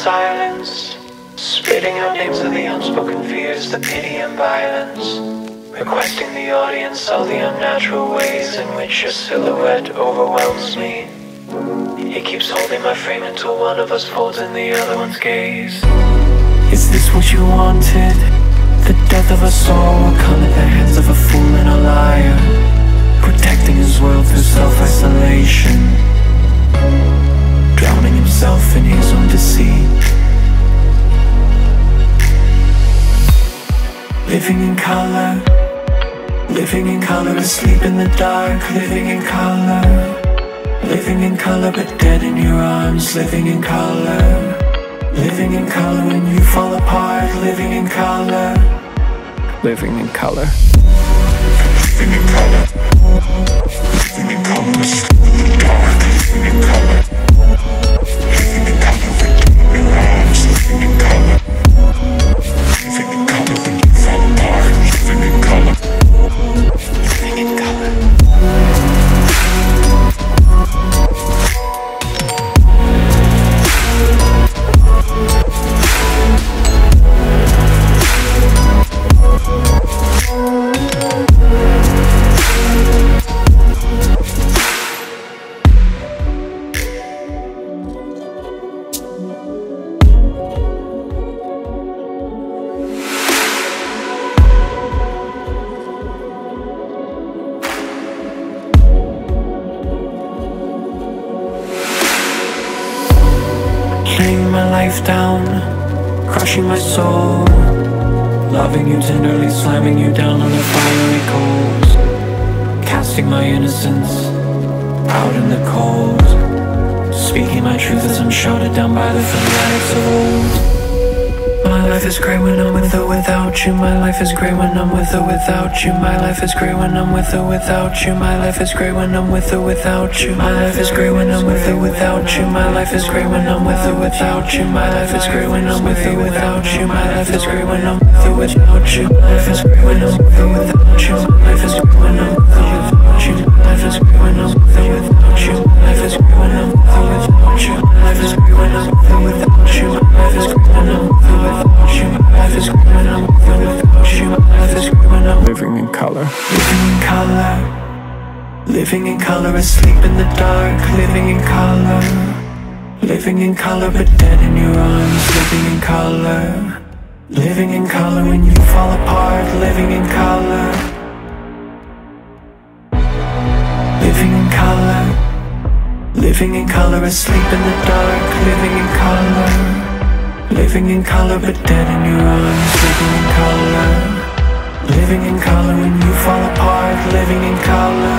silence, spitting out names of the unspoken fears, the pity and violence. Requesting the audience all the unnatural ways in which your silhouette overwhelms me. He keeps holding my frame until one of us folds in the other one's gaze. Is this what you wanted? The death of a soul will come at the hands of a fool and a liar. Living in color. Living in color, asleep in the dark. Living in color. Living in color but dead in your arms Living in color Living in color when you fall apart Living in color Living in color Living in color Living in color Living in dark life down, crushing my soul. Loving you tenderly, slamming you down on the fiery coals. Casting my innocence out in the cold. Speaking my truth as I'm shouted down by the fanatics of old my life is grey when I'm with or without you. My life is grey when I'm with or without you. My life is grey when I'm with or without you. My life is grey when I'm with or without you. My life is grey when I'm with or without you. My life is grey when I'm with or without you. My life is grey when I'm with or without you. My life is grey when I'm with or without you. My life is grey when I'm with or without you. My life is grey when I'm with or without you. My life is grey when I'm with or without you. My life is grey when I'm when I'm Living in color. living in color. Living in color, asleep in the dark. Living in color. Living in color, but dead in your arms. Living in color. Living in color when you fall apart. Living in color. Living in color. Living in color, asleep in the dark. Living in color. Living in color, but dead in your arms. Living in color. Living in color when you fall apart, living in color